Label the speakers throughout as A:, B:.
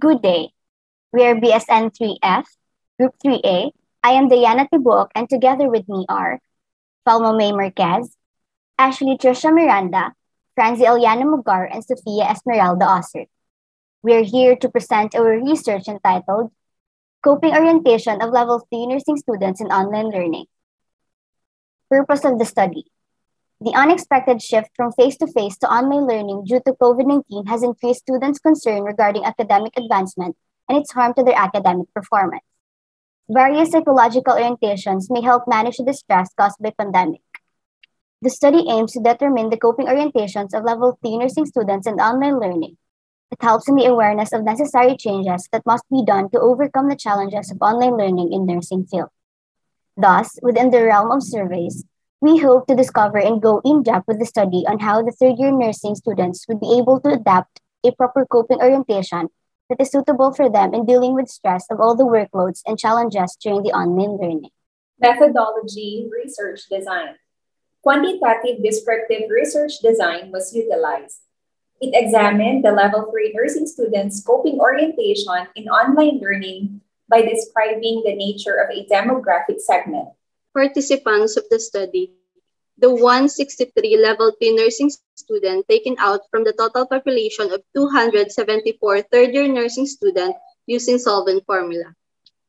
A: Good day. We are BSN 3F, Group 3A. I am Dianne Natibo-oc, and together with me are Felma Mae Marquez, Ashley Trisha Miranda, Franzi Alyanna Mugar, and Sophia Esmeralda Ocer. We are here to present our research entitled Coping Orientation of Level 3 Nursing Students in Online Learning. Purpose of the study. The unexpected shift from face-to-face to online learning due to COVID-19 has increased students' concern regarding academic advancement and its harm to their academic performance. Various psychological orientations may help manage the stress caused by pandemic. The study aims to determine the coping orientations of level 3 nursing students in online learning. It helps in the awareness of necessary changes that must be done to overcome the challenges of online learning in nursing field. Thus, within the realm of surveys, we hope to discover and go in depth with the study on how the third year nursing students would be able to adapt a proper coping orientation that is suitable for them in dealing with stress of all the workloads and challenges during the online learning.
B: Methodology Research Design Quantitative descriptive research design was utilized. It examined the level 3 nursing students' coping orientation in online learning by describing the nature of a demographic segment
C: participants of the study, the 163 level 3 nursing student taken out from the total population of 274 third-year nursing student using Slovin formula.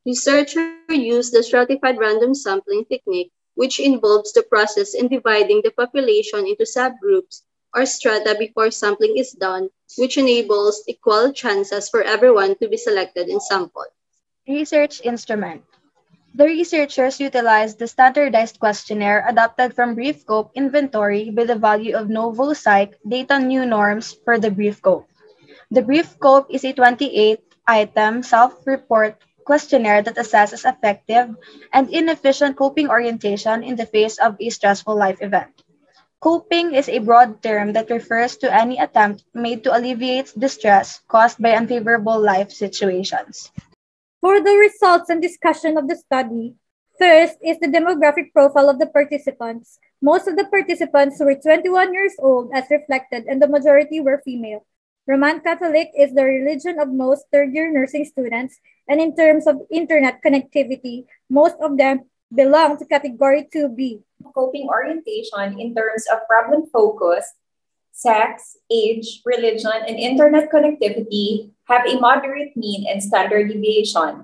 C: Researcher used the stratified random sampling technique, which involves the process in dividing the population into subgroups or strata before sampling is done, which enables equal chances for everyone to be selected in sample.
D: Research instrument. The researchers utilized the standardized questionnaire adapted from Brief COPE inventory with the value of NovoPsych data new norms for the Brief COPE. The Brief COPE is a 28-item self-report questionnaire that assesses effective and inefficient coping orientation in the face of a stressful life event. Coping is a broad term that refers to any attempt made to alleviate distress caused by unfavorable life situations.
E: For the results and discussion of the study, first is the demographic profile of the participants. Most of the participants were 21 years old as reflected and the majority were female. Roman Catholic is the religion of most third-year nursing students and in terms of internet connectivity, most of them belong to category 2B.
B: Coping orientation in terms of problem focus, sex, age, religion, and internet connectivity have a moderate mean and standard deviation.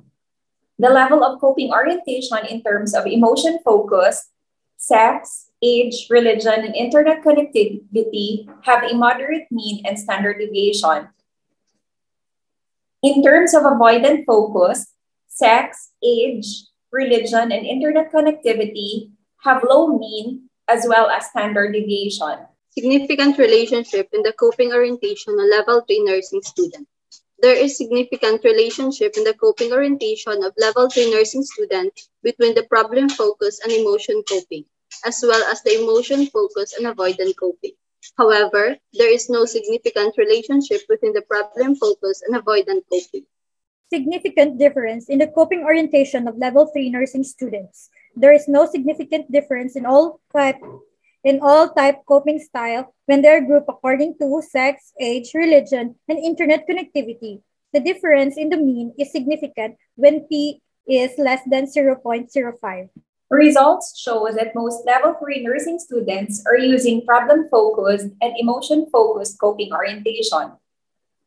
B: The level of coping orientation in terms of emotion focus, sex, age, religion, and internet connectivity have a moderate mean and standard deviation. In terms of avoidant focus, sex, age, religion, and internet connectivity have low mean as well as standard deviation.
C: Significant relationship in the coping orientation of level 3 nursing student there is significant relationship in the coping orientation of level 3 nursing students between the problem focus and emotion coping, as well as the emotion focus and avoidant coping. However, there is no significant relationship between the problem focus and avoidant coping.
E: Significant difference in the coping orientation of level 3 nursing students. There is no significant difference in all type in all type coping style when they are grouped according to sex, age, religion, and internet connectivity. The difference in the mean is significant when P is less than 0.05.
B: Results show that most level 3 nursing students are using problem-focused and emotion-focused coping orientation.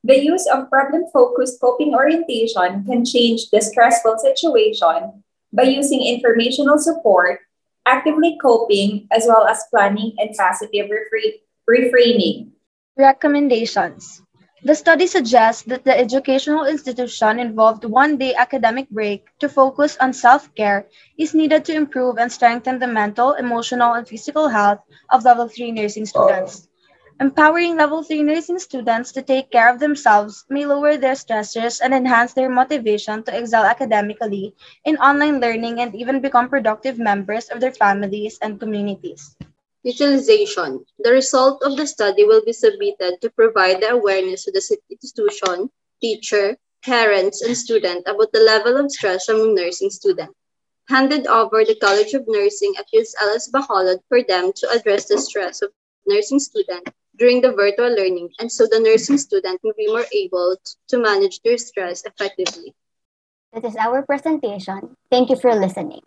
B: The use of problem-focused coping orientation can change the stressful situation by using informational support actively coping, as well as planning and positive refra- reframing.
D: Recommendations. The study suggests that the educational institution involved one-day academic break to focus on self-care is needed to improve and strengthen the mental, emotional, and physical health of level 3 nursing students. Empowering level 3 nursing students to take care of themselves may lower their stressors and enhance their motivation to excel academically in online learning and even become productive members of their families and communities.
C: Utilization. The result of the study will be submitted to provide the awareness to the institution, teacher, parents, and student about the level of stress among nursing students. Handed over the College of Nursing at USLS Bacolod for them to address the stress of nursing student during the virtual learning, and so the nursing student will be more able to manage their stress effectively.
A: That is our presentation. Thank you for listening.